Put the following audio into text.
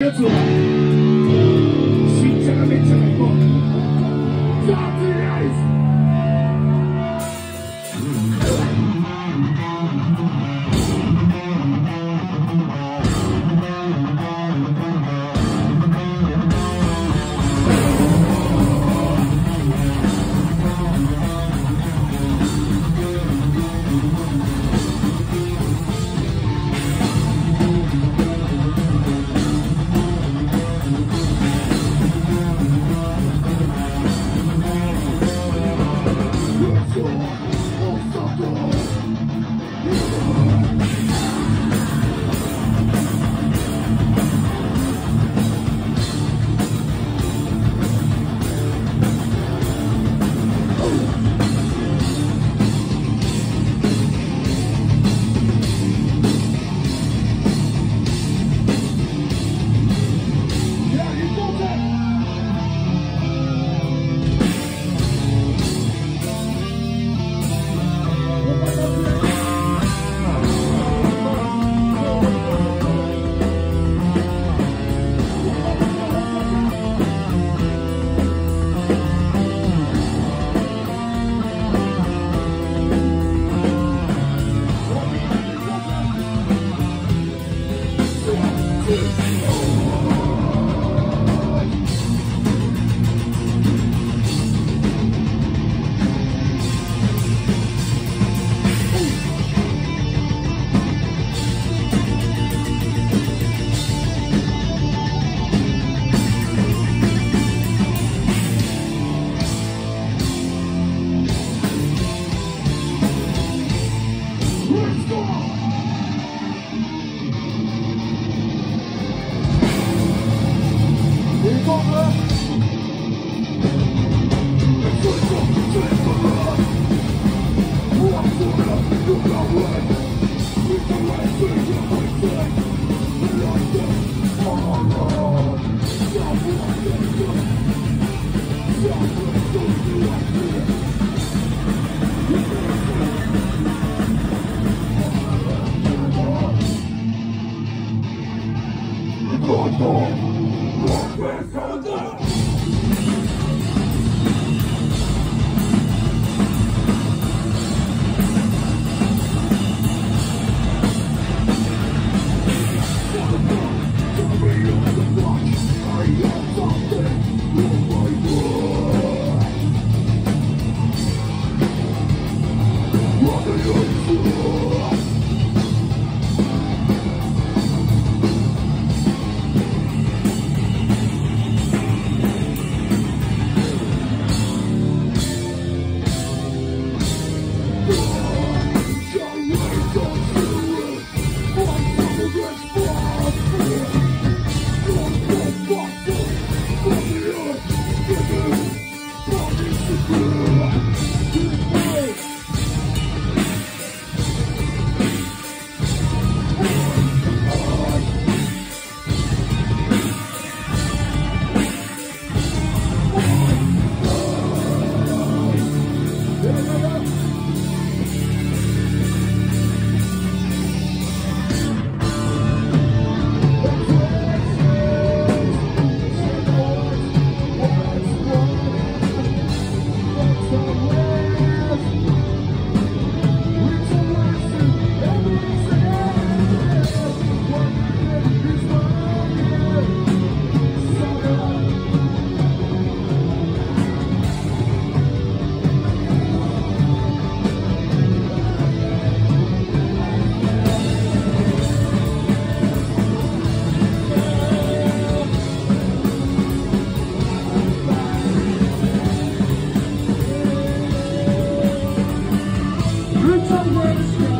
やつを。？Okay, somewhere to